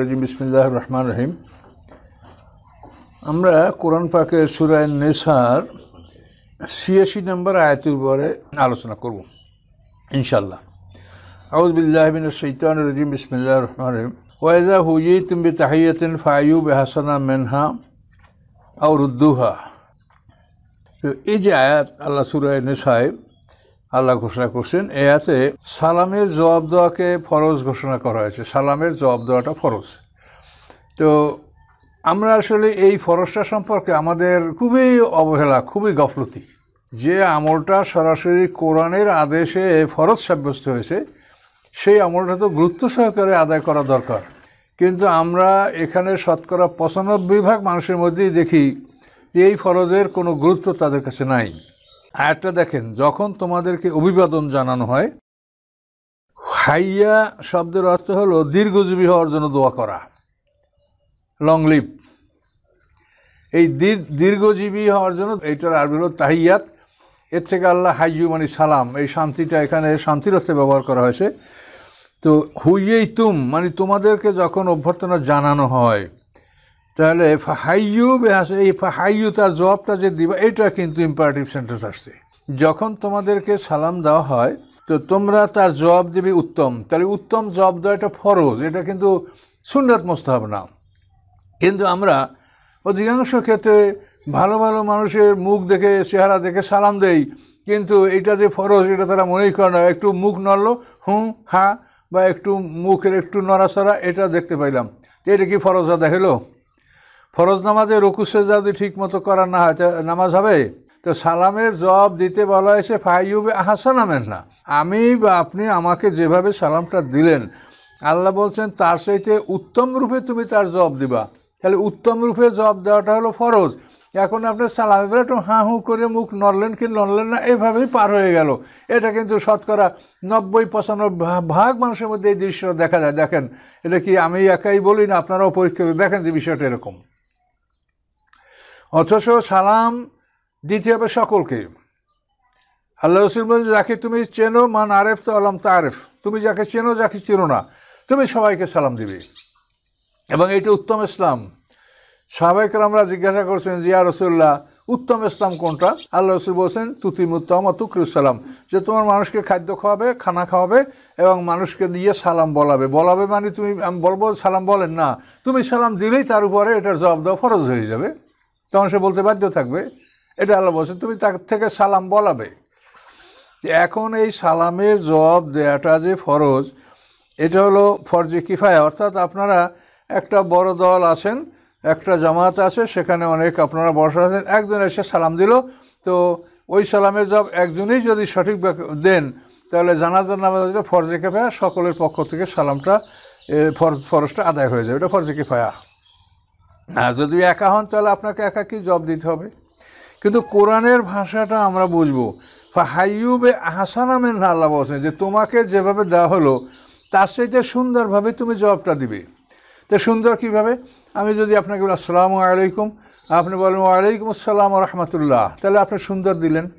রাজিম বিসমিল্লাহ রহমান রহিম। আমরা কোরআন পাকের সুরায় নেসার ছিয়াশি নম্বর আয়াতের উপরে আলোচনা করব ইনশাল্লাহ রাজিম বিসমিল্লাহ রহমান রহিম। ওয়াইজা হুজি তুমি তাহিয়াতিন ফায়ু বেহাসানা মেনহা আউ রুদ্দুহা। তো এই যে আয়াত আল্লাহ সুরায় নেশায় আল্লাহ ঘোষণা করছেন, এয়াতে সালামের জবাব দেওয়াকে ফরজ ঘোষণা করা হয়েছে। সালামের জবাব দেওয়াটা ফরজ। তো আমরা আসলে এই ফরজটা সম্পর্কে আমাদের খুবই অবহেলা, খুবই গফলতি। যে আমলটা সরাসরি কোরআনের আদেশে ফরজ সাব্যস্ত হয়েছে, সেই আমলটা তো গুরুত্ব সহকারে আদায় করা দরকার। কিন্তু আমরা এখানে শতকরা পঁচানব্বই ভাগ মানুষের মধ্যেই দেখি যে এই ফরজের কোনো গুরুত্ব তাদের কাছে নাই। আরেকটা দেখেন, যখন তোমাদেরকে অভিবাদন জানানো হয়, হাইয়া শব্দের অর্থ হলো দীর্ঘজীবী হওয়ার জন্য দোয়া করা লং লিভ এই দীর্ঘজীবী হওয়ার জন্য এইটার আরবি হলো তাহিয়াত, এর থেকে আল্লাহ হাইয়ু মানে সালাম, এই শান্তিটা এখানে শান্তির অর্থে ব্যবহার করা হয়েছে। তো হুইয়েই তুম মানে তোমাদেরকে যখন অভ্যর্থনা জানানো হয় তাহলে হাইয়ু বেহাস এই হাইয়ু তার জবাবটা যে দিবা এটা কিন্তু ইম্পারেটিভ সেন্টেন্স আসছে। যখন তোমাদেরকে সালাম দেওয়া হয়, তো তোমরা তার জবাব দিবে উত্তম। তাহলে উত্তম জবাব দেওয়া এটা ফরজ, এটা কিন্তু সুন্নত হবে না। কিন্তু আমরা অধিকাংশ ক্ষেত্রে ভালো ভালো মানুষের মুখ দেখে, চেহারা দেখে সালাম দেই, কিন্তু এটা যে ফরজ, এটা তারা মনেই করে না। একটু মুখ নড়লো, হুঁ, হা, বা একটু মুখের একটু নড়াচড়া, এটা দেখতে পাইলাম। এটা কি ফরজ আদা ফরজ নামাজে রকুসে যদি ঠিক মতো করা না হয় নামাজ হবে? তো সালামের জবাব দিতে বলা হয়েছে ফাইউবে আহাসানামের না। আমি বা আপনি আমাকে যেভাবে সালামটা দিলেন, আল্লাহ বলছেন, তার সহিতে উত্তম রূপে তুমি তার জবাব দিবা। তাহলে উত্তম রূপে জবাব দেওয়াটা হলো ফরজ। এখন আপনি সালাম এবার একটু হাঁ, হুঁ করে মুখ নড়লেন কি নড়লেন না, এভাবেই পার হয়ে গেল। এটা কিন্তু শতকরা নব্বই, পঁচানব্বই ভাগ মানুষের মধ্যে এই দৃশ্যটা দেখা যায়। দেখেন, এটা কি আমি একাই বলি না, আপনারাও পরীক্ষা দেখেন যে বিষয়টা এরকম। অথচ সালাম দিতে হবে সকলকে। আল্লাহ রসুল বলছে যাকে তুমি চেনো, মান আরেফ তো আলম তারেফ। তুমি যাকে চেনো যাকে চেনো না, তুমি সবাইকে সালাম দিবে। এবং এটা উত্তম ইসলাম। সাহাবাইকার আমরা জিজ্ঞাসা করছেন জিয়া রসুল্লাহ উত্তম ইসলাম কোনটা? আল্লাহ রসুল বলছেন তুতিম উত্তম তুকরুসালাম যে তোমার মানুষকে খাদ্য খাওয়াবে, খানা খাওয়াবে এবং মানুষকে দিয়ে সালাম বলাবে। বলাবে মানে তুমি, আমি বলব সালাম বলেন না। তুমি সালাম দিলেই তার উপরে এটার জবাব দেওয়া ফরজ হয়ে যাবে। তখন সে বলতে বাধ্য থাকবে, এটা আল্লাহ বলছেন তুমি তার থেকে সালাম বলাবে। এখন এই সালামের জবাব দেওয়াটা যে ফরজ, এটা হলো ফরজে কিফায়া। অর্থাৎ আপনারা একটা বড় দল আছেন, একটা জামাত আছে, সেখানে অনেক আপনারা বসা আছেন, একজন এসে সালাম দিল। তো ওই সালামের জবাব একজনেই যদি সঠিক দেন, তাহলে জানাজার নামাজ ফরজে কিফায়া, সকলের পক্ষ থেকে সালামটা ফরজ, ফরজটা আদায় হয়ে যাবে। এটা ফরজে কিফায়া। আর যদি একা হন, তাহলে আপনাকে একা কি জব দিতে হবে? কিন্তু কোরআনের ভাষাটা আমরা বুঝব। হাইউবে হাইয়ুবে আহসানামেন আল্লাহ বলছেন যে, তোমাকে যেভাবে দেওয়া হলো, তার সাথে সুন্দরভাবে তুমি জবাবটা দিবে। তো সুন্দর কীভাবে? আমি যদি আপনাকে বলি, আসসালামু আলাইকুম, আপনি বলেন, ওয়ালাইকুম আসসালাম রহমতুল্লাহ। তাহলে আপনি সুন্দর দিলেন।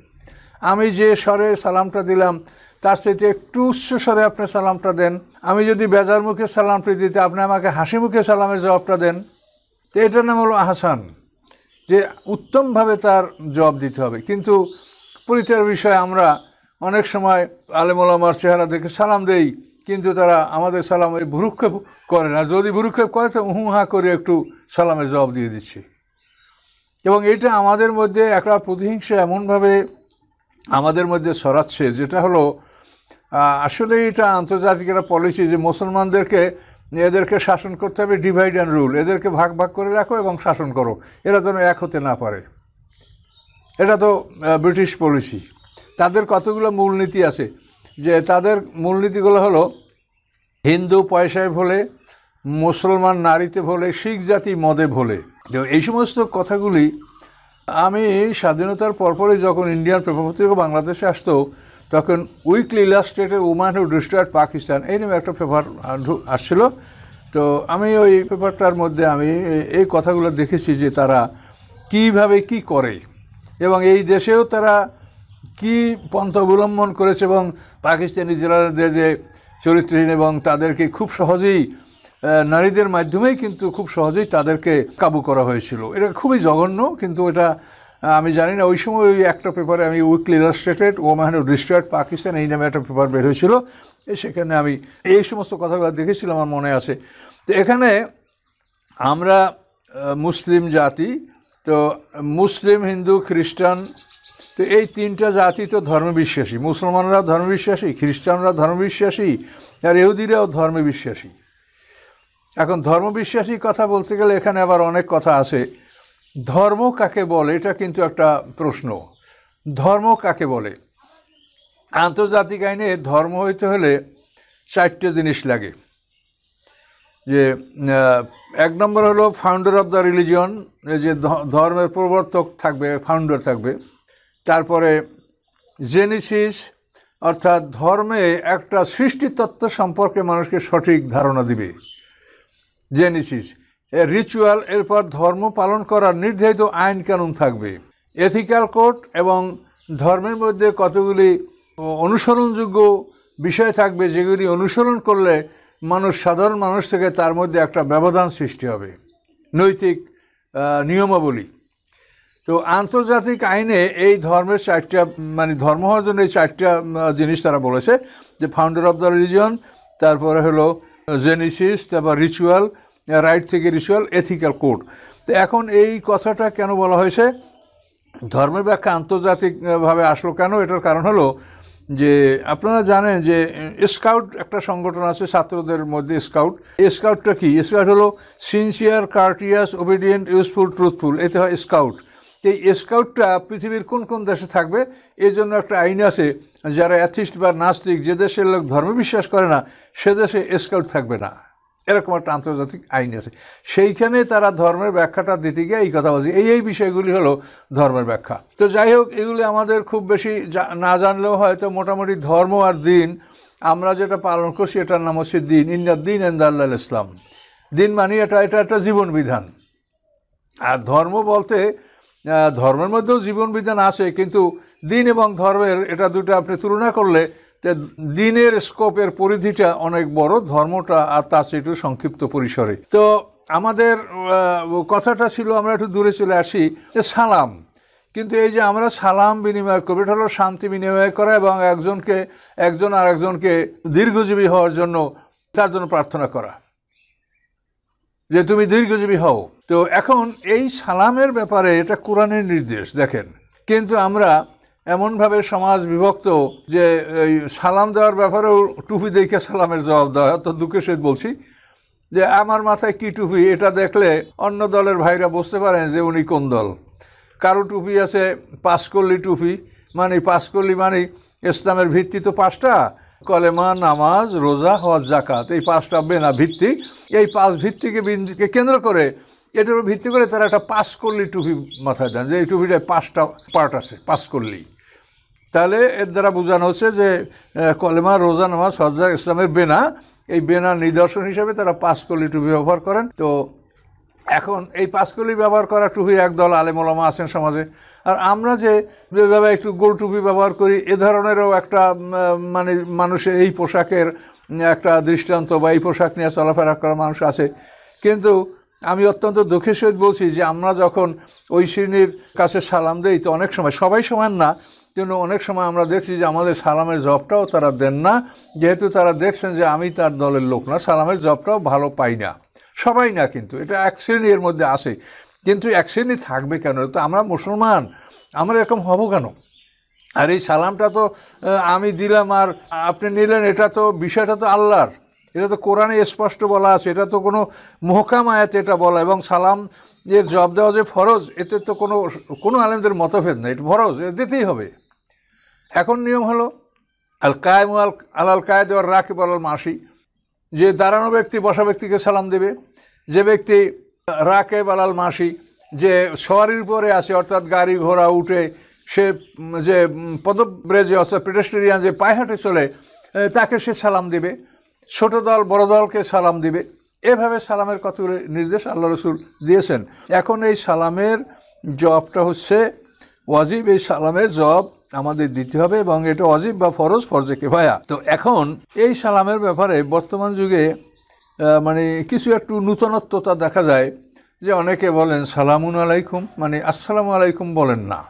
আমি যে স্বরে সালামটা দিলাম, তার সাথে একটু উচ্চ স্বরে আপনি সালামটা দেন। আমি যদি বেজার মুখে সালামটি দিতে, আপনি আমাকে হাসি মুখে সালামের জবাবটা দেন। তো এটার নাম হলো আহসান, যে উত্তমভাবে তার জবাব দিতে হবে। কিন্তু পরিচয়ের বিষয়ে আমরা অনেক সময় আলেমুলামার চেহারা দেখে সালাম দেই, কিন্তু তারা আমাদের সালাম এই ভুরুক্ষেপ করে না। যদি ভুরুক্ষেপ করে, তো উহু হা করে একটু সালামের জবাব দিয়ে দিচ্ছে। এবং এটা আমাদের মধ্যে একটা প্রতিহিংসা এমনভাবে আমাদের মধ্যে সরাচ্ছে যেটা হলো আসলে এটা আন্তর্জাতিক একটা পলিসি যে মুসলমানদেরকে এদেরকে শাসন করতে হবে ডিভাইড অ্যান্ড রুল এদেরকে ভাগ ভাগ করে রাখো এবং শাসন করো। এরা যেন এক হতে না পারে। এটা তো ব্রিটিশ পলিসি তাদের কতগুলো মূলনীতি আছে? যে তাদের মূলনীতিগুলো হলো, হিন্দু পয়সায় ভোলে, মুসলমান নারীতে ভোলে, শিখ জাতি মদে ভোলে। এই সমস্ত কথাগুলি আমি স্বাধীনতার পরপরই যখন ইন্ডিয়ান পেপার পত্রিকা বাংলাদেশে আসতো তখন weekly illustrated woman who destroyed Pakistan এই নামে একটা পেপার আসছিল। তো আমি ওই পেপারটার মধ্যে আমি এই কথাগুলো দেখেছি যে তারা কীভাবে কি করে। এবং এই দেশেও তারা কি পন্থা অবলম্বন করেছে এবং পাকিস্তানি জেলাদের যে চরিত্রহীন এবং তাদেরকে খুব সহজেই নারীদের মাধ্যমেই কিন্তু খুব সহজেই তাদেরকে কাবু করা হয়েছিল। এটা খুবই জঘন্য, কিন্তু এটা আমি জানি না, ওই সময় ওই একটা পেপারে আমি weekly illustrated woman destroyed Pakistan এই নামে একটা পেপার বের হয়েছিল। সেখানে আমি এই সমস্ত কথাগুলো দেখেছিলাম আমার মনে আছে। তো এখানে আমরা মুসলিম জাতি, তো মুসলিম, হিন্দু, খ্রিস্টান, তো এই তিনটা জাতি তো ধর্মবিশ্বাসী। মুসলমানরা ধর্মবিশ্বাসী, খ্রিস্টানরা ধর্মবিশ্বাসী, আর ইহুদিরাও ধর্মবিশ্বাসী। এখন ধর্মবিশ্বাসী কথা বলতে গেলে এখানে আবার অনেক কথা আছে। ধর্ম কাকে বলে, এটা কিন্তু একটা প্রশ্ন। ধর্ম কাকে বলে? আন্তর্জাতিক আইনে ধর্ম হইতে হলে চারটে জিনিস লাগে। যে এক নম্বর হলো ফাউন্ডার অফ দ্য রিলিজিয়ন যে ধর্মের প্রবর্তক থাকবে ফাউন্ডার থাকবে। তারপরে জেনিসিস অর্থাৎ ধর্মে একটা সৃষ্টিতত্ত্ব সম্পর্কে মানুষকে সঠিক ধারণা দিবে। জেনিসিস রিচুয়াল এরপর ধর্ম পালন করার নির্ধারিত আইন কানুন থাকবে। এথিক্যাল কোড এবং ধর্মের মধ্যে কতগুলি অনুসরণযোগ্য বিষয় থাকবে, যেগুলি অনুসরণ করলে মানুষ, সাধারণ মানুষ থেকে তার মধ্যে একটা ব্যবধান সৃষ্টি হবে। নৈতিক নিয়মাবলী। তো আন্তর্জাতিক আইনে এই ধর্মের চারটা মানে ধর্ম হওয়ার জন্য এই চারটা জিনিস তারা বলেছে। যে ফাউন্ডার অফ দ্য রিলিজন তারপরে হলো জেনিসিস তারপর রিচুয়াল রাইট থেকে রিচুয়াল এথিক্যাল কোড। তো এখন এই কথাটা কেন বলা হয়েছে? ধর্মের ব্যাখ্যা আন্তর্জাতিকভাবে আসলো কেন? এটার কারণ হলো যে আপনারা জানেন যে স্কাউট একটা সংগঠন আছে, ছাত্রদের মধ্যে স্কাউট। স্কাউটটা কি? স্কাউট হলো sincere courteous obedient useful truthful এতে হয় স্কাউট। এই স্কাউটটা পৃথিবীর কোন কোন দেশে থাকবে? এর জন্য একটা আইন আছে, যারা অ্যাথিস্ট বা নাস্তিক, যে দেশের লোক ধর্ম বিশ্বাস করে না, সে দেশে স্কাউট থাকবে না। এরকম একটা আন্তর্জাতিক আইন আছে। সেইখানে তারা ধর্মের ব্যাখ্যাটা দিতে গিয়ে এই কথা বলছে। এই এই বিষয়গুলি হলো ধর্মের ব্যাখ্যা। তো যাই হোক, এগুলি আমাদের খুব বেশি না জানলেও হয়তো মোটামুটি ধর্ম আর দিন, আমরা যেটা পালন করছি এটার নাম হচ্ছে দিন। ইন্ডিয়ার দিন এন্দাল্লাহ ইসলাম। দিন মানে এটা এটা একটা জীবন বিধান। আর ধর্ম বলতে ধর্মের মধ্যেও জীবন বিধান আছে, কিন্তু দিন এবং ধর্মের এটা দুটো আপনি তুলনা করলে দিনের স্কোপের পরিধিটা অনেক বড়, ধর্মটা আর তার একটু সংক্ষিপ্ত পরিসরে। তো আমাদের কথাটা ছিল আমরা একটু দূরে চলে আসি, যে সালাম। কিন্তু এই যে আমরা সালাম বিনিময় করব, এটা হলো শান্তি বিনিময় করা এবং একজনকে, একজন আর একজনকে দীর্ঘজীবী হওয়ার জন্য তার জন্য প্রার্থনা করা। যে তুমি দীর্ঘজীবী হও। তো এখন এই সালামের ব্যাপারে এটা কোরআনের নির্দেশ, দেখেন। কিন্তু আমরা এমনভাবে সমাজ বিভক্ত যে এই সালাম দেওয়ার ব্যাপারেও টুপি দেখে সালামের জবাব দেওয়া তো দুঃখের সহিত বলছি যে আমার মাথায় কি টুপি, এটা দেখলে অন্য দলের ভাইরা বুঝতে পারেন যে উনি কোন দল। কারও টুপি আছে পাঁচকল্লি টুপি মানে পাঁচকল্লি মানে ইসলামের ভিত্তি তো পাঁচটা। কলেমা, নামাজ, রোজা, হজ জাকাত এই পাঁচটা বেনা ভিত্তি। এই পাঁচ ভিত্তিকে বিন্দুকে কেন্দ্র করে, এটার ভিত্তি করে তারা একটা পাঁচকল্লি টুপি মাথায় দেন, যে এই টুপিটায় পাঁচটা পার্ট আছে, পাঁচকল্লি। তাহলে এর দ্বারা বোঝানো হচ্ছে যে কলেমা, রোজা, নামাজ সজ্জা ইসলামের বেনা। এই বেনার নিদর্শন হিসেবে তারা পাঁচকলি টুপি ব্যবহার করেন। তো এখন এই পাঁচকলি ব্যবহার করা টুপি একদল আলেমলামা আছেন সমাজে। আর আমরা যে যেভাবে একটু গোল টুপি ব্যবহার করি, এ ধরনেরও একটা মানে মানুষের এই পোশাকের একটা দৃষ্টান্ত বা এই পোশাক নিয়ে চলাফেরা করা মানুষ আছে। কিন্তু আমি অত্যন্ত দুঃখের সহিত বলছি যে, আমরা যখন ওই শ্রেণির কাছে সালাম দেই, তো অনেক সময় সবাই সমান না। জন্য অনেক সময় আমরা দেখছি যে আমাদের সালামের জবটাও তারা দেন না। যেহেতু তারা দেখছেন যে আমি তার দলের লোক না, সালামের জবটাও ভালো পাই না। সবাই না কিন্তু, এটা এক শ্রেণি এর মধ্যে আসে কিন্তু এক শ্রেণি থাকবে কেন? তো আমরা মুসলমান, আমরা এরকম হব কেন? আর এই সালামটা তো আমি দিলাম আর আপনি নিলেন, এটা তো বিষয়টা তো আল্লাহর। এটা তো কোরআনে স্পষ্ট বলা আছে, এটা তো কোনো মহকাম আয়াতে এটা বলা। এবং সালাম এর জব দেওয়া যে ফরজ, এতে তো কোনো কোনো আলেমদের মতভেদ নেই, এটা ফরজ দিতেই হবে। এখন নিয়ম হলো আল কায়েম আল আলাল কায়েদ আর রাকিব আলাল মাসি। যে দাঁড়ানো ব্যক্তি বসা ব্যক্তিকে সালাম দেবে, যে ব্যক্তি রাকেব আলাল মাসি, যে সওয়ারির উপরে আছে, অর্থাৎ গাড়ি ঘোড়া উঠে, সে যে পদব্রেজে অর্থাৎ পেডেস্টেরিয়ান যে পায়ে হাঁটে চলে তাকে সে সালাম দিবে। ছোট দল, বড় দলকে সালাম দিবে। এভাবে সালামের কত নির্দেশ আল্লাহ রসুল দিয়েছেন। এখন এই সালামের জবটা হচ্ছে, ওয়াজিব এই সালামের জব আমাদের দিতে হবে এবং এটা অজিব বা ফরজ ফরজে ভায়া তো এখন এই সালামের ব্যাপারে বর্তমান যুগে মানে কিছু একটু নূতনত্বতা দেখা যায় যে অনেকে বলেন সালামুন আলাইকুম মানে আসসালামু আলাইকুম বলেন না।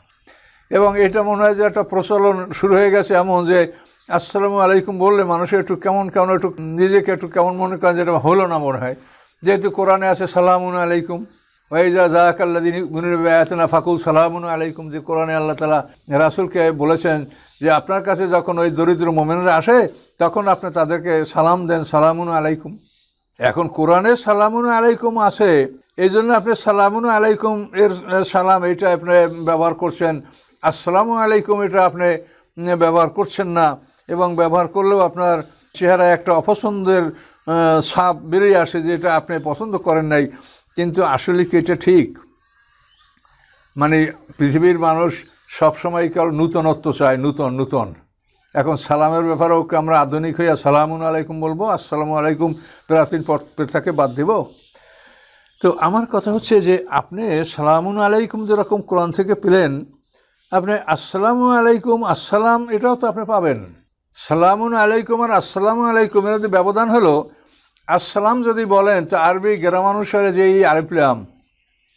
এবং এটা মনে হয় যে একটা প্রচলন শুরু হয়ে গেছে এমন যে আসসালামু আলাইকুম বললে মানুষের একটু কেমন কেমন একটু নিজেকে একটু কেমন মনে করেন যেটা হলো না মনে হয়। যেহেতু কোরআনে আছে সালামুন আলাইকুম ওয়াইজা জাহাকাল্লাদিন মুনিনা ফাকুল সালামুন আলাইকুম, যে কোরআনে আল্লাহ তালা রাসুলকে বলেছেন যে আপনার কাছে যখন ওই দরিদ্র মোমেনরা আসে, তখন আপনি তাদেরকে সালাম দেন, সালামুন আলাইকুম। এখন কোরআনে সালামুন আলাইকুম আছে এই জন্য আপনি সালামুন আলাইকুম এর সালাম এটা আপনি ব্যবহার করছেন। আসসালামু আলাইকুম এটা আপনি ব্যবহার করছেন না, এবং ব্যবহার করলেও আপনার চেহারায় একটা অপছন্দের ছাপ বেরিয়ে আসে যে এটা আপনি পছন্দ করেন নাই। কিন্তু আসলে কি এটা ঠিক? মানে পৃথিবীর মানুষ সবসময় কেবল নূতনত্ব চায়? নূতন নূতন। এখন সালামের ব্যাপারেও আমরা আধুনিক হইয়া সালামুন আলাইকুম বলব, আসসালামু আলাইকুম প্রাচীন প্রথাকে বাদ দেব। তো আমার কথা হচ্ছে যে আপনি সালামুন আলাইকুম যেরকম কোরআন থেকে পেলেন, আপনি আসসালামু আলাইকুম, আসসালাম এটাও তো আপনি পাবেন। সালামুন আলাইকুম আর আসসালামু আলাইকুম, এর ব্যবধান হলো আসসালাম যদি বলেন, তো আরবি গ্রামানুসারে যে এই আলিপ্লাম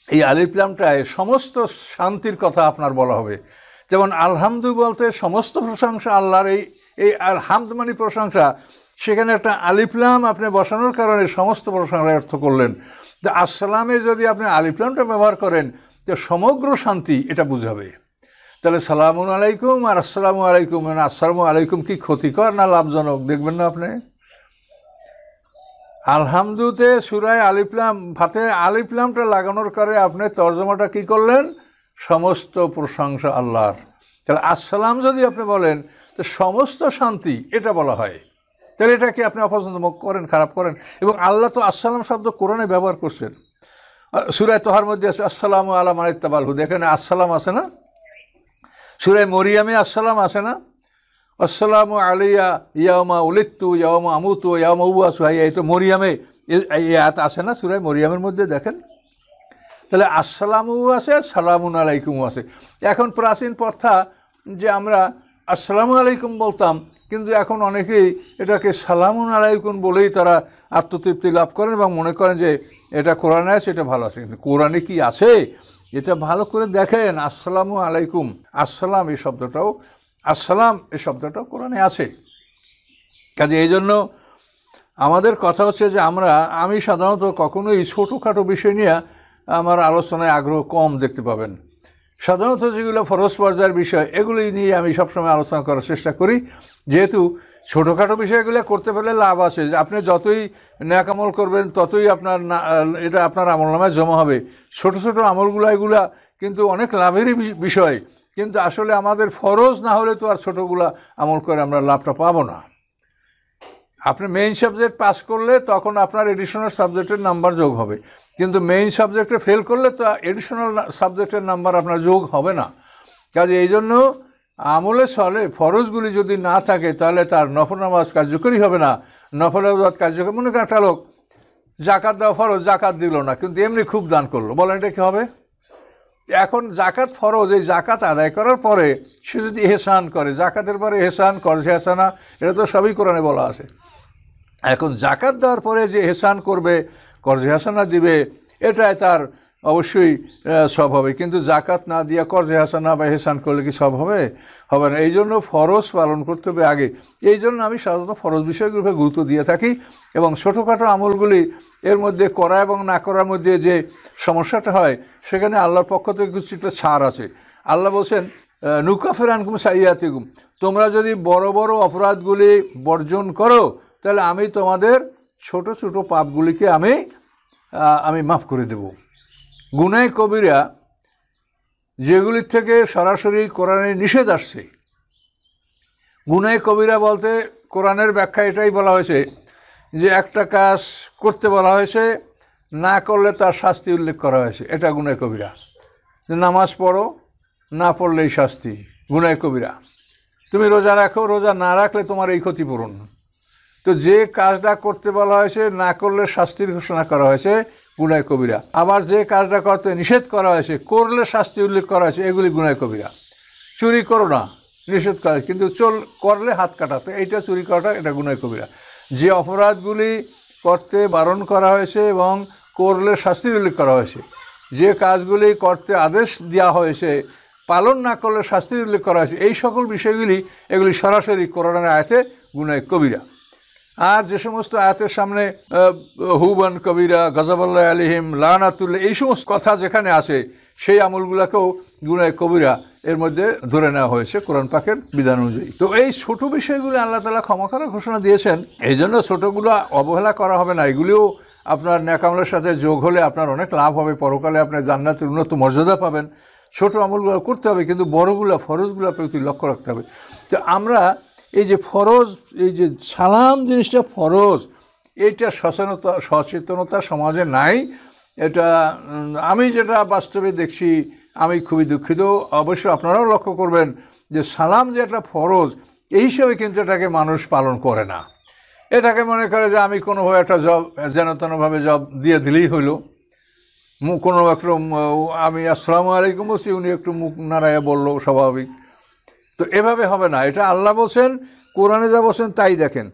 এই আলিপ্লামটায় সমস্ত শান্তির কথা আপনার বলা হবে। যেমন আলহামদু বলতে সমস্ত প্রশংসা আল্লাহর, এই এই আলহামদ মানে প্রশংসা। সেখানে একটা আলিফলাম আপনি বসানোর কারণে সমস্ত প্রশংসা অর্থ করলেন। তো আসসালামে যদি আপনি আলিফলামটা ব্যবহার করেন, তো সমগ্র শান্তি এটা বুঝাবে। তাহলে সালামুন আলাইকুম আর আসসালামু আলাইকুম মানে আসসালামু আলাইকুম কি ক্ষতিকর না লাভজনক, দেখবেন না আপনি? আলহামদুতে সুরায় আলিফলাম ভাতে আলিফলামটা লাগানোর কারে আপনি তর্জমাটা কি করলেন? সমস্ত প্রশংসা আল্লাহর। তাহলে আসসালাম যদি আপনি বলেন, তো সমস্ত শান্তি এটা বলা হয়। তাহলে এটা কি আপনি অপছন্দ মুখ করেন, খারাপ করেন? এবং আল্লাহ তো আসসালাম শব্দ কোরআনে ব্যবহার করছেন। সুরায় তোহার মধ্যে আছে, আসসালামু আলাম আলিত্তাবালহু দেখেন আসসালাম আছে না? সুরায় মরিয়ামে আসসালাম আছে না? আসসালামু আলিয়া ইয়ামা উলিত্তু ইয়ামা আমুতু ইয়ামা উবা সুহাইয়া এই তো মরিয়ামে, এই আছে না সুরায় মরিয়ামের মধ্যে, দেখেন? তাহলে আসসালামু আছে আর সালামুন আলাইকুমও আছে এখন প্রাচীন প্রথা যে আমরা আসসালামু আলাইকুম বলতাম, কিন্তু এখন অনেকেই এটাকে সালামুন আলাইকুম বলেই তারা আত্মতৃপ্তি লাভ করেন এবং মনে করেন যে এটা কোরআনে আছে, এটা ভালো আছে। কিন্তু কোরআনে কি আছে? এটা ভালো করে দেখেন, আসসালামু আলাইকুম, আসসালাম এই শব্দটাও আসসালাম, এই শব্দটাও কোরআনে আছে। কাজে এই জন্য আমাদের কথা হচ্ছে যে আমরা, আমি সাধারণত কখনোই ছোটোখাটো বিষয় নিয়ে আমার আলোচনায় আগ্রহ কম দেখতে পাবেন। সাধারণত যেগুলো ফরজ পর্যায়ের বিষয়, এগুলি নিয়ে আমি সবসময় আলোচনা করার চেষ্টা করি। যেহেতু ছোটোখাটো বিষয়গুলো করতে পারলে লাভ আছে। যে আপনি যতই ন্যাকামল করবেন, ততই আপনার না, এটা আপনার আমল নামায় জমা হবে। ছোট ছোট আমলগুলো, এগুলা কিন্তু অনেক লাভেরই বিষয়। কিন্তু আসলে আমাদের ফরজ না হলে তো আর ছোটোগুলা আমল করে আমরা লাভটা পাবো না। আপনি মেইন সাবজেক্ট পাস করলে তখন আপনার এডিশনাল সাবজেক্টের নাম্বার যোগ হবে। কিন্তু মেইন সাবজেক্টে ফেল করলে তো এডিশনাল সাবজেক্টের নাম্বার আপনার যোগ হবে না। কাজে এই জন্য আমলে চলে ফরজগুলি যদি না থাকে তাহলে তার নফল নামাজ কার্যকরী হবে না। নফল আবাদ কার্যকরী মনে করেন একটা লোক জাকাত দেওয়া ফরজ, জাকাত দিল না, কিন্তু এমনি খুব দান করল। বলেন এটা কী হবে? এখন জাকাত ফরজ, এই জাকাত আদায় করার পরে সে যদি এহসান করে, জাকাতের পরে এহসান করজ হেসানা, এটা তো সবই কোরআনে বলা আছে। এখন জাকাত দেওয়ার পরে যে এহসান করবে কর্জ হাসানা দিবে, এটাই তার অবশ্যই সব হবে। কিন্তু জাকাত না দিয়া কর্জ হাসানা বা এহসান করলে কি সব হবে? হবে না। এই জন্য ফরজ পালন করতে হবে আগে। এই জন্য আমি সাধারণত ফরজ বিষয়গুলোকে গুরুত্ব দিয়ে থাকি এবং ছোটোখাটো আমলগুলি এর মধ্যে করা এবং না করার মধ্যে যে সমস্যাটা হয়, সেখানে আল্লাহর পক্ষ থেকে কিছুটা ছাড় আছে। আল্লাহ বলছেন নুকাফের আনকুম সাইয়াতিকুম। তোমরা যদি বড় বড় অপরাধগুলি বর্জন করো, তাহলে আমি তোমাদের ছোট ছোট পাপগুলিকে আমি আমি মাফ করে দেব। গুনায় কবিরা যেগুলির থেকে সরাসরি কোরআনে নিষেধ আসছে। গুনায় কবিরা বলতে কোরআনের ব্যাখ্যা এটাই বলা হয়েছে যে একটা কাজ করতে বলা হয়েছে, না করলে তার শাস্তি উল্লেখ করা হয়েছে। এটা গুনায় কবিরা। যে নামাজ পড়ো, না পড়লেই শাস্তি। গুনায় কবিরা। তুমি রোজা রাখো, রোজা না রাখলে তোমার এই ক্ষতিপূরণ তো যে কাজটা করতে বলা হয়েছে, না করলে শাস্তির ঘোষণা করা হয়েছে, গুনায় কবিরা। আবার যে কাজটা করতে নিষেধ করা হয়েছে, করলে শাস্তি উল্লেখ করা হয়েছে, এগুলি গুনায় কবিরা। চুরি করো না, নিষেধ করা কিন্তু চল, করলে হাত কাটা। তো এইটা চুরি করাটা, এটা গুনায় কবিরা। যে অপরাধগুলি করতে বারণ করা হয়েছে এবং করলে শাস্তির উল্লেখ করা হয়েছে, যে কাজগুলি করতে আদেশ দেওয়া হয়েছে, পালন না করলে শাস্তির উল্লেখ করা হয়েছে, এই সকল বিষয়গুলি এগুলি সরাসরি করোনার আয়তে গুনায় কবিরা। আর যে সমস্ত আয়াতের সামনে হুবান কবিরা, গজাবাল্লাহ আলিহিম লানাতুল্লাহ এই সমস্ত কথা যেখানে আছে, সেই আমলগুলোকেও গুনায় কবিরা এর মধ্যে ধরে নেওয়া হয়েছে কোরআন পাকের বিধান অনুযায়ী। তো এই ছোট বিষয়গুলো আল্লাহ তালা ক্ষমা করার ঘোষণা দিয়েছেন। এই জন্য ছোটোগুলো অবহেলা করা হবে না। এগুলিও আপনার ন্যাকামলের সাথে যোগ হলে আপনার অনেক লাভ হবে। পরকালে আপনার জান্নাতের উন্নত মর্যাদা পাবেন। ছোট আমলগুলো করতে হবে, কিন্তু বড়গুলো, ফরজগুলো প্রতি লক্ষ্য রাখতে হবে। তো আমরা এই যে ফরজ, এই যে সালাম জিনিসটা ফরজ এইটা সচেতনতা সচেতনতা সমাজে নাই। এটা আমি যেটা বাস্তবে দেখছি আমি খুবই দুঃখিত। অবশ্য আপনারাও লক্ষ্য করবেন যে সালাম যে একটা ফরজ, এই হিসাবে কিন্তু এটাকে মানুষ পালন করে না। এটাকে মনে করে যে আমি কোনোভাবে একটা জব, যেন তেনভাবে জব দিয়ে দিলেই হইল। কোনো একটু, আমি আসসালামু আলাইকুম বলছি, উনি একটু মুখ নাড়াইয়া বলল স্বাভাবিক। তো এভাবে হবে না। এটা আল্লাহ বলছেন, কোরআনে যা বলছেন তাই দেখেন।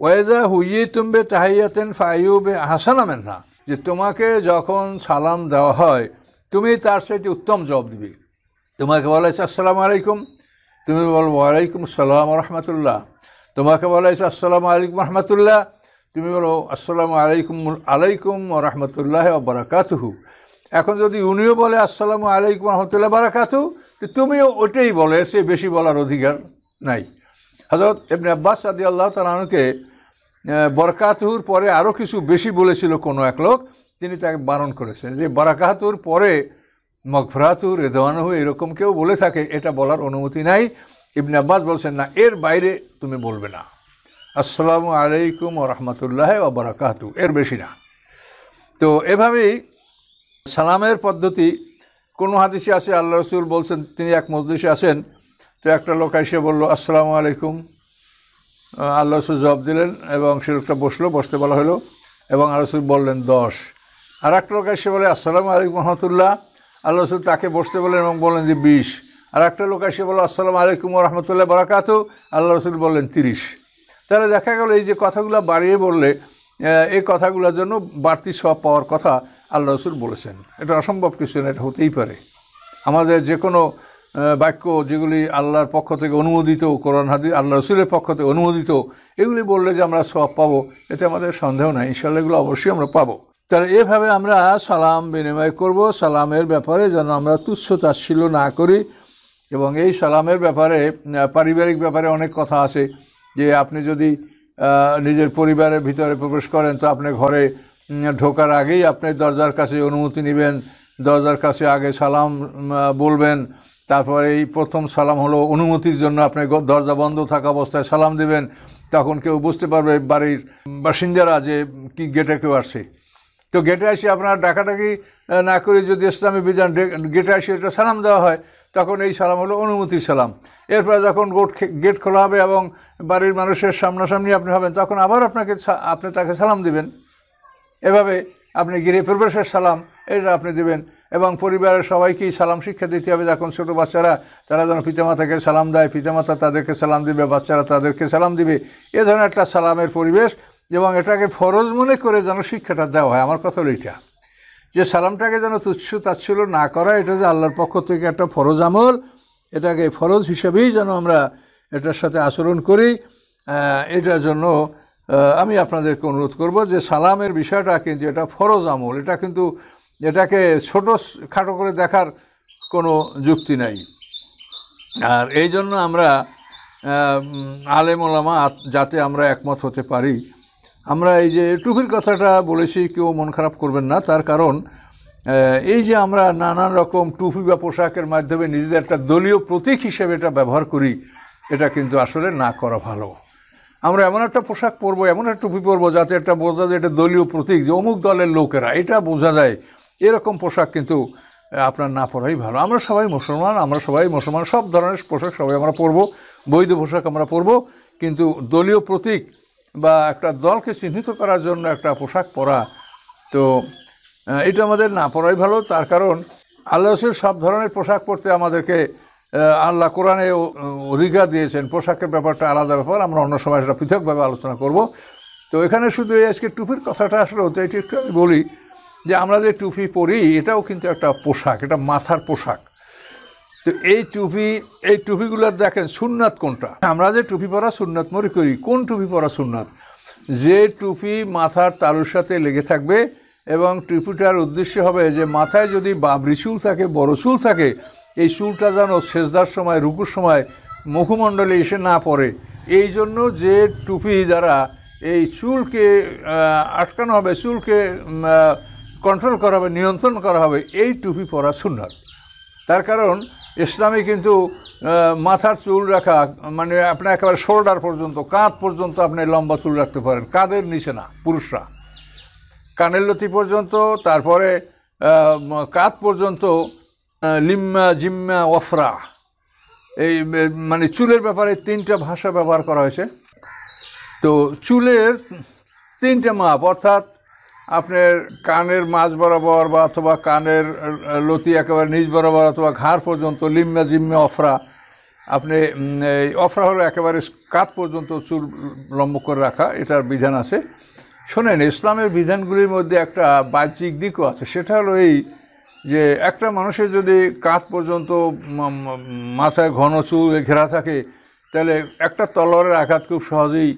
ওয়েজা হুইয়ে তুমবে তাহাইয়াতেন ফাইউবে হাসানামেন না যে তোমাকে যখন সালাম দেওয়া হয় তুমি তার সাথে উত্তম জবাব দিবে। তোমাকে বলা হয়েছে, আসসালামু আলাইকুম। তুমি বলো, ওয়ালাইকুম আসসালাম রহমতুল্লাহ তোমাকে বলা হয়েছে, আসসালামু আলাইকুম রহমতুল্লাহ তুমি বলো, আসসালামু আলাইকুম আলাইকুম রহমতুল্লাহ বারাকাতুহু এখন যদি উনিও বলে, আসসালামু আলাইকুম রহমতুল্লাহ বারাকাতু তুমিও ওটাই বলে, সে বেশি বলার অধিকার নাই। হজরত এমনি আব্বাস আদি আল্লাহ তালানুকে বরকাতুর পরে আরও কিছু বেশি বলেছিল কোনো এক লোক। তিনি তাকে বারণ করেছেন যে বারাকাতুর পরে মগফরাতুর, রেদওয়ানহু এরকম কেউ বলে থাকে, এটা বলার অনুমতি নাই। ইবনে আব্বাস বলছেন, না, এর বাইরে তুমি বলবে না। আসসালামু আলাইকুম ও রহমতুল্লাহ ও বারাকাতু এর বেশি না। তো এভাবেই সালামের পদ্ধতি, কোনো হাদিসে আসে আল্লাহ রসুল বলছেন, তিনি এক মজলিসে আসেন তো একটা লোক এসে বলল, আসসালামু আলাইকুম। আল্লাহ রসুল জবাব দিলেন এবং সে লোকটা বসল, বসতে বলা হলো এবং আল্লাহ রসুল বললেন, দশ। আর একটা লোক এসে বলে, আসসালামু আলাইকুম রহমতুল্লাহ। আল্লাহ রসুল তাকে বসতে বলেন এবং বলেন যে, বিশ। আর একটা লোক এসে বলল আসসালামু আলাইকুম রহমতুল্লাহ বারাকাতু। আল্লাহ রসুল বললেন, তিরিশ। তাহলে দেখা গেল এই যে কথাগুলো বাড়িয়ে বললে এই কথাগুলোর জন্য বাড়তি সব পাওয়ার কথা আল্লাহ রসুল বলেছেন। এটা অসম্ভব কিছু না, এটা হতেই পারে। আমাদের যে কোনো বাক্য যেগুলি আল্লাহর পক্ষ থেকে অনুমোদিত, কোরআন হাদি আল্লাহ রসুলের পক্ষ থেকে অনুমোদিত, এগুলি বললে যে আমরা সব পাবো, এতে আমাদের সন্দেহ নাই। ইনশাল্লাহ এগুলো অবশ্যই আমরা পাবো। তাহলে এভাবে আমরা সালাম বিনিময় করব। সালামের ব্যাপারে যেন আমরা তুচ্ছ তাচ্ছিল্য না করি এবং এই সালামের ব্যাপারে, পারিবারিক ব্যাপারে অনেক কথা আছে যে আপনি যদি নিজের পরিবারের ভিতরে প্রবেশ করেন তো আপনি ঘরে ঢোকার আগেই আপনি দরজার কাছে অনুমতি নেবেন, দরজার কাছে আগে সালাম বলবেন, তারপরে এই প্রথম সালাম হলো অনুমতির জন্য আপনি দরজা বন্ধ থাকা অবস্থায় সালাম দিবেন, তখন কেউ বুঝতে পারবে বাড়ির বাসিন্দারা যে কি গেটে কেউ আসছে। তো গেটে এসে আপনার ডাকাডাকি না করে যদি ইসলামী বিধান গেটে আসি এটা সালাম দেওয়া হয়, তখন এই সালাম হলো অনুমতির সালাম। এরপরে যখন গোট গেট খোলা হবে এবং বাড়ির মানুষের সামনাসামনি আপনি হবেন, তখন আবার আপনাকে আপনি তাকে সালাম দিবেন। এভাবে আপনি গৃহে প্রবেশের সালাম, এটা আপনি দিবেন এবং পরিবারের সবাইকেই সালাম শিক্ষা দিতে হবে। যখন ছোটো বাচ্চারা, তারা যেন পিতামাতাকে সালাম দেয়, পিতামাতা তাদেরকে সালাম দিবে, বাচ্চারা তাদেরকে সালাম দিবে, এ ধরনের একটা সালামের পরিবেশ এবং এটাকে ফরজ মনে করে যেন শিক্ষাটা দেওয়া হয়। আমার কথা হলো এইটা যে সালামটাকে যেন তুচ্ছ তাচ্ছিল না করা, এটা যে আল্লাহর পক্ষ থেকে একটা ফরজ আমল, এটাকে ফরজ হিসেবেই যেন আমরা এটার সাথে আচরণ করি এটার জন্য আমি আপনাদেরকে অনুরোধ করব যে সালামের বিষয়টা কিন্তু এটা ফরজ আমল। এটা কিন্তু এটাকে ছোট খাটো করে দেখার কোনো যুক্তি নাই। আর এই জন্য আমরা আলেম যাতে আমরা একমত হতে পারি। আমরা এই যে টুপির কথাটা বলেছি, কেউ মন খারাপ করবেন না। তার কারণ এই যে আমরা নানান রকম টুপি বা পোশাকের মাধ্যমে নিজেদের একটা দলীয় প্রতীক হিসেবে এটা ব্যবহার করি, এটা কিন্তু আসলে না করা ভালো। আমরা এমন একটা পোশাক পরবো, এমন একটা টুপি পরবো, যাতে একটা বোঝা যায় এটা দলীয় প্রতীক যে অমুক দলের লোকেরা, এটা বোঝা যায়। এরকম পোশাক কিন্তু আপনার না পরাই ভালো। আমরা সবাই মুসলমান, আমরা সবাই মুসলমান, সব ধরনের পোশাক সবাই আমরা পরবো, বৈধ পোশাক আমরা পরবো, কিন্তু দলীয় প্রতীক বা একটা দলকে চিহ্নিত করার জন্য একটা পোশাক পরা, তো এটা আমাদের না পরাই ভালো। তার কারণ, আল্লাহ রসুল সব ধরনের পোশাক পরতে আমাদেরকে আল্লাহ কোরআনে অধিকার দিয়েছেন। পোশাকের ব্যাপারটা আলাদা ব্যাপার, আমরা অন্য সময় সেটা পৃথকভাবে আলোচনা করব। তো এখানে শুধু এই আজকে টুপির কথাটা আসলে, তো এটি একটু আমি বলি যে আমরা যে টুপি পরি, এটাও কিন্তু একটা পোশাক, এটা মাথার পোশাক। তো এই টুপি, এই টুপিগুলোর দেখেন, সুন্নাত কোনটা? আমরা যে টুপি পরা সুন্নাত মনে করি, কোন টুপি পরা সুন্নাত? যে টুপি মাথার তালুর সাথে লেগে থাকবে এবং টুপিটার উদ্দেশ্য হবে যে মাথায় যদি বাবরি চুল থাকে, বড় চুল থাকে, এই চুলটা যেন সেজদার সময়, রুকুর সময় মুখমণ্ডলে এসে না পড়ে। এই জন্য যে টুপি দ্বারা এই চুলকে আটকানো হবে, চুলকে কন্ট্রোল করা হবে, নিয়ন্ত্রণ করা হবে, এই টুপি পরা সুন্নাত। তার কারণ ইসলামে কিন্তু মাথার চুল রাখা মানে আপনি একেবারে শোল্ডার পর্যন্ত, কাঁধ পর্যন্ত আপনি লম্বা চুল রাখতে পারেন। কাঁধের নিচে না, পুরুষরা। কানের লতি পর্যন্ত, তারপরে কাঁধ পর্যন্ত লিম্মা জিম্মা ওফরা এই মানে চুলের ব্যাপারে তিনটা ভাষা ব্যবহার করা হয়েছে। তো চুলের তিনটে মাপ, অর্থাৎ আপনার কানের মাঝ বরাবর বা অথবা কানের লতি একেবারে নিচ বরাবর অথবা ঘাড় পর্যন্ত লিম্মা জিম্মে অফরা, আপনি এই অফরা হলো একেবারে কাত পর্যন্ত চুল লম্ব করে রাখা, এটার বিধান আছে। শোনেন, ইসলামের বিধানগুলির মধ্যে একটা বাহ্যিক দিকও আছে, সেটা হলো এই যে একটা মানুষের যদি কাঁধ পর্যন্ত মাথায় ঘন চুল ঘেরা থাকে, তাহলে একটা তলোয়ারের আঘাত খুব সহজেই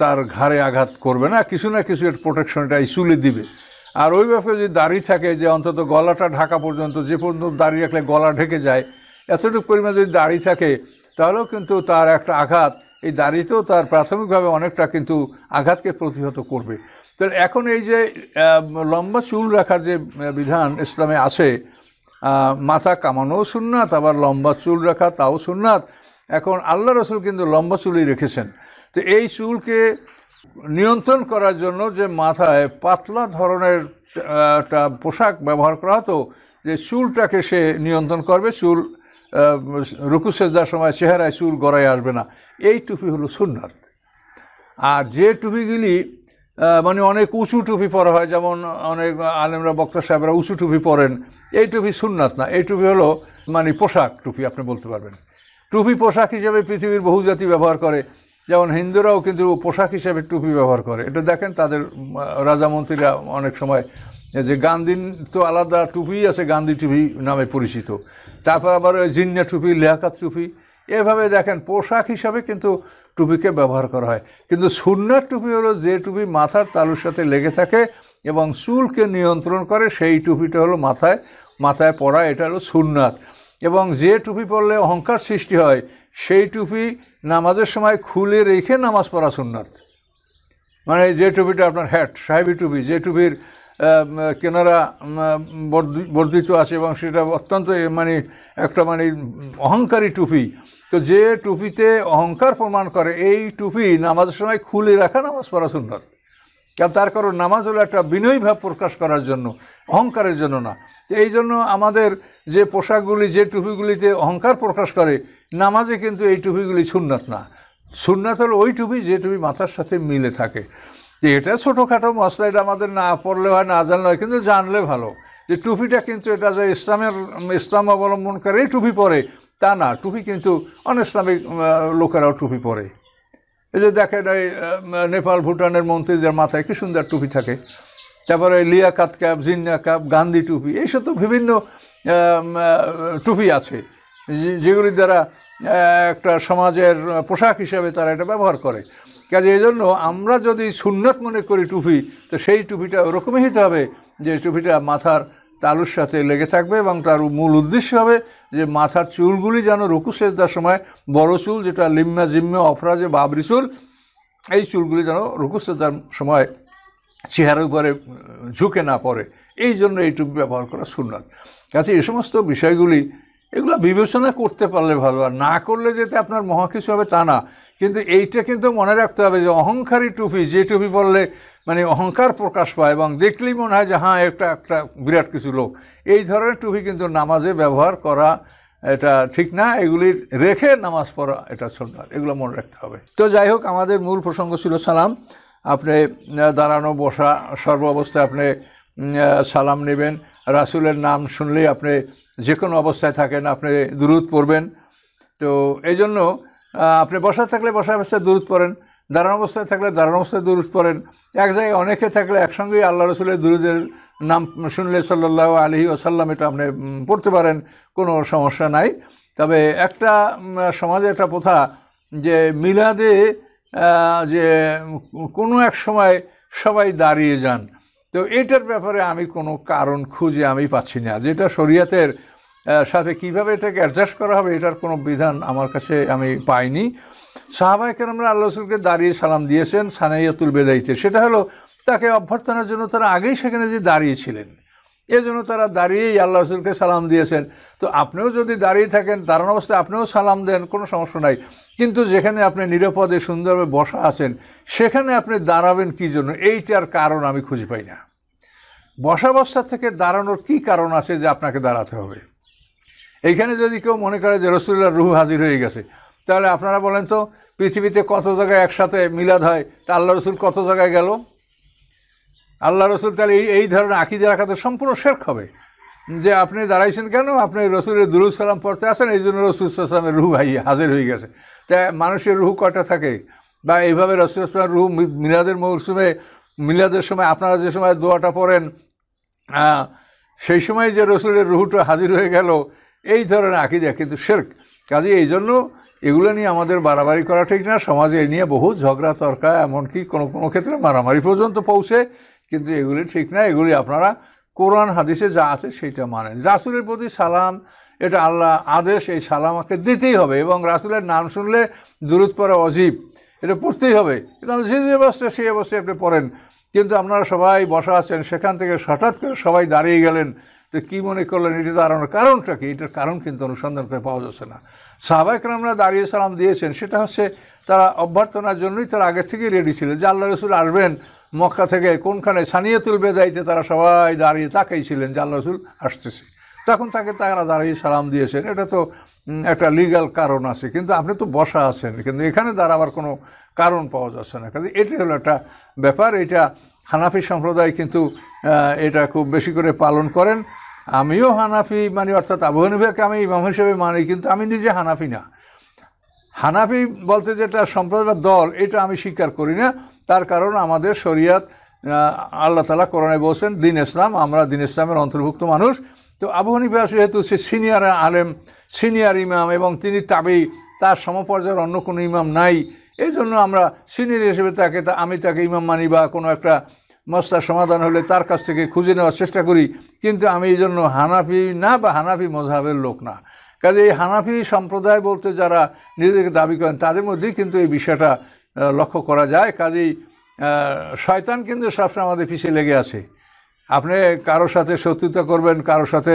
তার ঘাড়ে আঘাত করবে না, কিছু না কিছু এর প্রোটেকশন এটা এই চুলে দিবে। আর ওই ব্যাপারে যদি দাড়ি থাকে যে অন্তত গলাটা ঢাকা পর্যন্ত, যে পর্যন্ত দাড়ি রাখলে গলা ঢেকে যায়, এতটুকু পরিমাণে যদি দাড়ি থাকে, তাহলেও কিন্তু তার একটা আঘাত, এই দাড়িতেও তার প্রাথমিকভাবে অনেকটা কিন্তু আঘাতকে প্রতিহত করবে। তাহলে এখন এই যে লম্বা চুল রাখার যে বিধান ইসলামে আছে মাথা কামানোও সুন্নাত, আবার লম্বা চুল রাখা তাও সুন্নাত। এখন আল্লাহ রসুল কিন্তু লম্বা চুলই রেখেছেন। তো এই চুলকে নিয়ন্ত্রণ করার জন্য যে মাথায় পাতলা ধরনের একটা পোশাক ব্যবহার করা হতো, যে চুলটাকে সে নিয়ন্ত্রণ করবে, চুল রুকু সেজদার সময় চেহারায় চুল গড়ায় আসবে না। এই টুপি হলো সুন্নাত। আর যে টুপিগুলি মানে অনেক উঁচু টুপি পরা হয়, যেমন অনেক আলেমরা, বক্তা সাহেবরা উঁচু টুপি পরেন, এই টুপি সুন্নাত না। এই টুপি হলো মানে পোশাক টুপি, আপনি বলতে পারবেন। টুপি পোশাক হিসেবে পৃথিবীর বহু জাতি ব্যবহার করে। যেমন হিন্দুরাও কিন্তু পোশাক হিসেবে টুপি ব্যবহার করে। এটা দেখেন তাদের রাজামন্ত্রীরা অনেক সময় যে গান্ধী তো আলাদা টুপি আছে, গান্ধী টুপি নামে পরিচিত। তারপর আবার ওই জিন্না টুপি লেহাকাত টুপি, এভাবে দেখেন পোশাক হিসাবে কিন্তু টুপিকে ব্যবহার করা হয়। কিন্তু সুন্নার টুপি হলো যে টুপি মাথার তালুর সাথে লেগে থাকে এবং চুলকে নিয়ন্ত্রণ করে, সেই টুপিটা হলো মাথায় মাথায় পরা এটা হলো সুন্নাত। এবং যে টুপি পরলে অহংকার সৃষ্টি হয়, সেই টুপি নামাজের সময় খুলে রেখে নামাজ পড়া সুন্নাত। মানে যে টুপিটা আপনার হ্যাট সাহেবি টুপি, যে টুপির কেনারা বর্ধিত আছে এবং সেটা অত্যন্ত মানে একটা মানে অহংকারী টুপি। তো যে টুপিতে অহংকার প্রমাণ করে, এই টুপি নামাজের সময় খুলে রাখা নামাজ পড়া সুন্দর কারণ তার কারণ নামাজ হলো একটা বিনয়ী ভাব প্রকাশ করার জন্য অহংকারের জন্য না। এই জন্য আমাদের যে পোশাকগুলি যে টুপিগুলিতে অহংকার প্রকাশ করে নামাজে কিন্তু এই টুপিগুলি সুন্নাত না। সুন্নাত হলো ওই টুপি যে টুপি মাথার সাথে মিলে থাকে। এটা ছোটোখাটো মশলা এটা আমাদের না পড়লে হয় না জানলে হয় কিন্তু জানলে ভালো। যে টুপিটা কিন্তু এটা যে ইসলামের ইসলাম অবলম্বন করে এই টুপি পরে তা না। টুপি কিন্তু অনইসলামিক আহ, লোকেরাও টুপি পরে। এই যে দেখেন এই নেপাল, ভুটানের মন্ত্রীদের মাথায় কি সুন্দর টুপি থাকে। তারপরে লিয়াকাত ক্যাপ, জিন্না ক্যাপ, গান্ধী টুপি, এইসব তো বিভিন্ন টুপি আছে। যেগুলির দ্বারা একটা সমাজের পোশাক হিসাবে তারা এটা ব্যবহার করে। কাজে এই জন্য আমরা যদি সুন্নত মনে করি টুপি, তো সেই টুপিটা ওরকমই হতে হবে যে টুপিটা মাথার তালুর সাথে লেগে থাকবে এবং তার মূল উদ্দেশ্য হবে যে মাথার চুলগুলি যেন রুকু সেজদার সময় বড় চুল, যেটা লিম্মা জিম্মা অপরাজে বাবরি চুল, এই চুলগুলি যেন রুকু সেজদার সময় চেহারার উপরে ঝুঁকে না পড়ে। এই জন্য এই টুপি ব্যবহার করা সুন্নাত। কাছে এই সমস্ত বিষয়গুলি, এগুলো বিবেচনা করতে পারলে ভালো, আর না করলে যেতে আপনার মহা কিছু হবে তা না। কিন্তু এইটা কিন্তু মনে রাখতে হবে যে অহংকারী টুপি, যে টুপি পরলে মানে অহংকার প্রকাশ পায় এবং দেখলেই মনে হয় যে হ্যাঁ একটা একটা বিরাট কিছু লোক। এই ধরনের টুপি কিন্তু নামাজে ব্যবহার করা এটা ঠিক না। এগুলি রেখে নামাজ পড়া এটা সুন্নাত। এগুলো মনে রাখতে হবে। তো যাই হোক, আমাদের মূল প্রসঙ্গ ছিল সালাম। আপনি দাঁড়ানো, বসা, সর্ব অবস্থায় আপনি সালাম নেবেন। রাসুলের নাম শুনলেই আপনি যে কোনো অবস্থায় থাকেন, আপনি দূরত পড়বেন। তো এই জন্য আপনি বসা থাকলে বসা অবস্থায় দূরত পড়েন। দাঁড়ানো অবস্থায় থাকলে দাঁড়ানো অবস্থায় দুরুদ পড়েন। এক জায়গায় অনেকে থাকলে একসঙ্গেই আল্লাহ রসুলের দুরুদের নাম শুনলে সাল্লাহ আলহি ওসাল্লাম এটা আপনি পড়তে পারেন, কোনো সমস্যা নাই। তবে একটা সমাজে একটা প্রথা যে মিলাদে যে কোনো এক সময় সবাই দাঁড়িয়ে যান। তো এটার ব্যাপারে আমি কোনো কারণ খুঁজে আমি পাচ্ছি না। যেটা শরীয়তের সাথে কীভাবে এটাকে অ্যাডজাস্ট করা হবে এটার কোনো বিধান আমার কাছে আমি পাইনি। সাহাবাহিকের আমরা আল্লাহ রসুলকে দাঁড়িয়ে সালাম দিয়েছেন, সানাইয়াতুল বেদাইতে। সেটা হলো তাকে অভ্যর্থনার জন্য তারা আগেই সেখানে যে দাঁড়িয়েছিলেন। এজন্য তারা দাঁড়িয়েই আল্লাহ রসুলকে সালাম দিয়েছেন। তো আপনিও যদি দাঁড়িয়ে থাকেন দাঁড়ানো অবস্থায় আপনিও সালাম দেন, কোনো সমস্যা নাই। কিন্তু যেখানে আপনি নিরাপদে, সুন্দরভাবে বসা আছেন, সেখানে আপনি দাঁড়াবেন কী জন্য? এইটার কারণ আমি খুঁজে পাই না। বসাবস্থার থেকে দাঁড়ানোর কি কারণ আছে যে আপনাকে দাঁড়াতে হবে? এইখানে যদি কেউ মনে করে যে রসুল্লাহ রুহু হাজির হয়ে গেছে তাহলে আপনারা বলেন তো, পৃথিবীতে কত জায়গায় একসাথে মিলাদ হয়? তা আল্লাহ রসুল কত জায়গায় গেল? আল্লাহ রসুল তাহলে এই এই ধরনের আকিদে রাখাতে সম্পূর্ণ শেরক হবে। যে আপনি দাঁড়াইছেন কেন? আপনি রসুলের দুরুল সালাম পড়তে আসেন এই জন্য রসুল সালামের রুহু হাই হাজির হয়ে গেছে। তাই মানুষের রুহু কটা থাকে? বা এইভাবে রসুল ইসলামের রুহু মিলাদের মৌসুমে, মিলাদের সময় আপনারা যে সময় দোয়াটা পড়েন সেই সময় যে রসুলের রুহুটা হাজির হয়ে গেল, এই ধরনের আকিদা কিন্তু শেরক। কাজে এই জন্য এগুলো নিয়ে আমাদের বাড়াবাড়ি করা ঠিক না, সমাজে এ নিয়ে বহু ঝগড়া, তর্কা, এমনকি কোনো কোনো ক্ষেত্রে মারামারি পর্যন্ত পৌঁছে, কিন্তু এগুলি ঠিক না। এগুলি আপনারা কোরআন, হাদিসে যা আছে সেইটা মানেন। রাসুলের প্রতি সালাম, এটা আল্লাহ আদেশ, এই সালামাকে দিতেই হবে এবং রাসুলের নাম শুনলে দূরত পরে অজীব। এটা পড়তেই হবে। কিন্তু যে যে অবস্থায় সেই অবস্থায় আপনি পড়েন। কিন্তু আপনারা সবাই বসা আছেন, সেখান থেকে হঠাৎ করে সবাই দাঁড়িয়ে গেলেন। তো কী মনে করলেন? এটা দাঁড়ানোর কারণটা কি? এটার কারণ কিন্তু অনুসন্ধান করে পাওয়া যাচ্ছে না। সাহাবাইকরা আমরা দাঁড়িয়ে সালাম দিয়েছেন। সেটা হচ্ছে তারা অভ্যর্থনার জন্যই তারা আগের থেকেই রেডি ছিল যে আল্লাহ রসুল আসবেন মক্কা থেকে কোনখানে সানিয়াতুল বেদাইতে তারা সবাই দাঁড়িয়ে তাকাই ছিলেন যে আল্লাহ রসুল আসতেছে। তখন তাকে তারা দাঁড়িয়ে সালাম দিয়েছেন। এটা তো একটা লিগাল কারণ আছে। কিন্তু আপনি তো বসা আছেন। কিন্তু এখানে দাঁড়াবার কোনো কারণ পাওয়া যাচ্ছে না। কাজে এটি হলো একটা ব্যাপার। এটা হানাফি সম্প্রদায় কিন্তু এটা খুব বেশি করে পালন করেন। আমিও হানাফি মানে অর্থাৎ আবু হানিফাকে আমি ইমাম হিসেবে মানি, কিন্তু আমি নিজে হানাফি না। হানাফি বলতে যেটা সম্প্রদায় দল, এটা আমি স্বীকার করি না। তার কারণ আমাদের শরিয়াত আল্লাহ তালা কোরআনে বলছেন, দিন ইসলাম, আমরা দিন ইসলামের অন্তর্ভুক্ত মানুষ। তো আবু হানিফা যেহেতু সে সিনিয়র আলেম, সিনিয়র ইমাম এবং তিনি তাবেই তার সমপর্যায়ের অন্য কোনো ইমাম নাই। এই জন্য আমরা সিনিয়র হিসেবে তাকে আমি তাকে ইমাম মানি বা কোনো একটা মশলার সমাধান হলে তার কাছ থেকে খুঁজে নেওয়ার চেষ্টা করি। কিন্তু আমি এই জন্য হানাফি না বা হানাফি মজাহের লোক না। কাজে এই হানাফি সম্প্রদায় বলতে যারা নিজেদেরকে দাবি করেন, তাদের মধ্যেই কিন্তু এই বিষয়টা লক্ষ্য করা যায়। কাজেই শয়তান কিন্তু সবসময় আমাদের পিছিয়ে লেগে আছে। আপনি কারোর সাথে শত্রুতা করবেন কারোর সাথে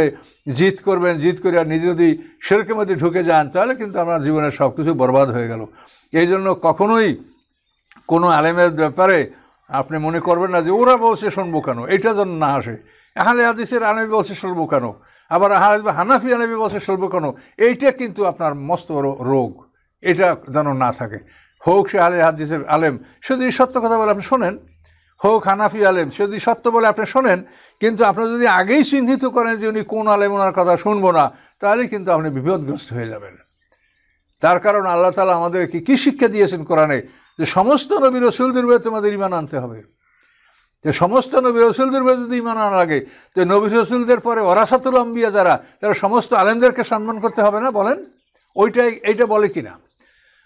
জিত করবেন জিত করে আর নিজে যদি সেরকের মধ্যে ঢুকে যান, তাহলে কিন্তু আপনার জীবনের সব কিছু বরবাদ হয়ে গেল। এই জন্য কখনোই কোনো আলেমের ব্যাপারে আপনি মনে করবেন না যে ওরা বলছে শুনব কেন? এটা যেন না আসে। আহলে হাদিসের আনবি বলছে শুনব কেন? আবার আহলে হানাফি আনবি বলছে শুনব কেন? এইটা কিন্তু আপনার মস্ত রোগ। এটা যেন না থাকে। হোক সে আলে হাদিসের আলেম, সে যদি সত্য কথা বলে আপনি শোনেন। হোক হানাফি আলেম, সে যদি সত্য বলে আপনি শোনেন, কিন্তু আপনি যদি আগেই চিহ্নিত করেন যে উনি কোন আলেম, ওনার কথা শুনব না, তাহলে কিন্তু আপনি বিপদগ্রস্ত হয়ে যাবেন। তার কারণ আল্লাহ তালা আমাদেরকে কী শিক্ষা দিয়েছেন কোরআনে? যে সমস্ত নবী রসুলদের উপরে তোমাদের ইমান আনতে হবে। যে সমস্ত নবী রসুলদের উপরে যদি ইমান আনা লাগে, তো নবী রসুলদের পরে অরাসাতুল আম্বিয়া যারা, তারা সমস্ত আলেমদেরকে সম্মান করতে হবে না বলেন? ওইটাই, এইটা বলে কিনা?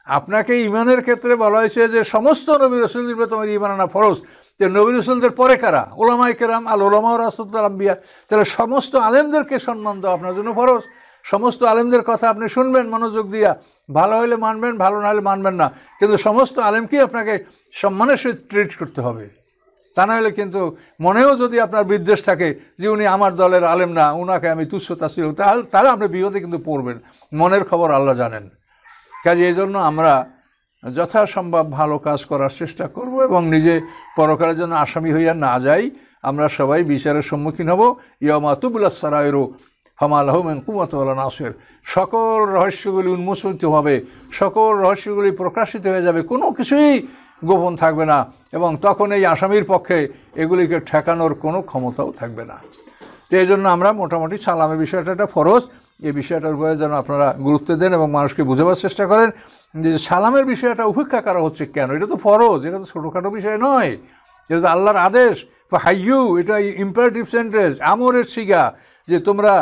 আপনাকে ইমানের ক্ষেত্রে বলা হয়েছে যে সমস্ত নবী রসুলদের উপরে তোমার ইমান আনা ফরজ। যে নবী রসুলদের পরে কারা? ওলামাই কেরাম আল ওলামা রাসুল আম্বিয়া, তাহলে সমস্ত আলেমদেরকে সম্মান দেওয়া আপনার জন্য ফরজ। সমস্ত আলেমদের কথা আপনি শুনবেন, মনোযোগ দিয়া। ভালো হলে মানবেন, ভালো না হলে মানবেন না। কিন্তু সমস্ত আলেমকেই আপনাকে সম্মানের সহিত ট্রিট করতে হবে। তা নাহলে কিন্তু মনেও যদি আপনার বিদ্বেষ থাকে যে উনি আমার দলের আলেম না, উনাকে আমি তুচ্ছতা ছিল তাহলে তাহলে আপনি বিপদে কিন্তু পড়বেন। মনের খবর আল্লাহ জানেন। কাজে এই জন্য আমরা যথাসম্ভব ভালো কাজ করার চেষ্টা করব এবং নিজে পরকালের জন্য আসামি হইয়া না যাই। আমরা সবাই বিচারের সম্মুখীন হব। ইয়মা তুবুল্লা সারায়েরও হামালাহমেন কুমতওয়ালা নাসের। সকল রহস্যগুলি উন্মোচিত হবে, সকল রহস্যগুলি প্রকাশিত হয়ে যাবে, কোনো কিছুই গোপন থাকবে না এবং তখন এই আসামির পক্ষে এগুলিকে ঠেকানোর কোনো ক্ষমতাও থাকবে না। তো এই জন্য আমরা মোটামুটি সালামের বিষয়টা একটা ফরজ। এই বিষয়টার উপরে যেন আপনারা গুরুত্ব দেন এবং মানুষকে বোঝাবার চেষ্টা করেন যে সালামের বিষয়টা উপেক্ষা করা হচ্ছে কেন? এটা তো ফরজ, এটা তো ছোটোখাটো বিষয় নয়। এটা তো আল্লাহর আদেশ। বা হাইয়ু এটা ইম্পারেটিভ সেন্টেন্স আমরের শিগা যে তোমরা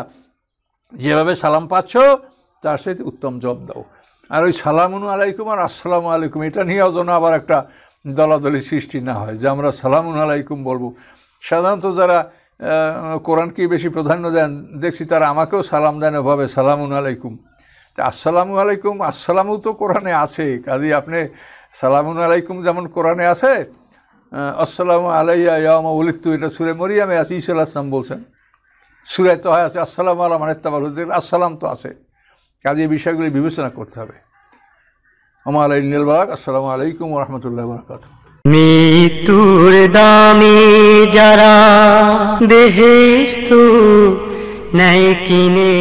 যেভাবে সালাম পাচ্ছ, তার সাথে উত্তম জব দাও। আর ওই সালামুন আলাইকুম আর আসসালামু আলাইকুম, এটা নিয়েও যেন আবার একটা দলাদলি সৃষ্টি না হয়, যে আমরা সালামুন আলাইকুম বলব। সাধারণত যারা কোরআনকে বেশি প্রাধান্য দেন, দেখছি তারা আমাকেও সালাম দেন ওভাবে সালামুন আলাইকুম। তা আসসালামু আলাইকুম আসসালামু তো কোরআনে আছে কাজে আপনি সালামুন আলাইকুম যেমন কোরআনে আছে আসসালামু আলাইয়া ইয়ামা উলিত্তু এটা সুরে মরিয়ামে আছে ইসা আসলাম বলছেন। সুরায় তো হয় আছে, আসসালাম আল্লাহ মানে তাবার আসসালাম তো আছে। কাজে এই বিষয়গুলি বিবেচনা করতে হবে। আমার ইন্দল বাক আসসালামু আলাইকুম রহমতুল্লাহ বরকাত মৃত্যুর দামি যারা দেহেস্তু নাই কিনে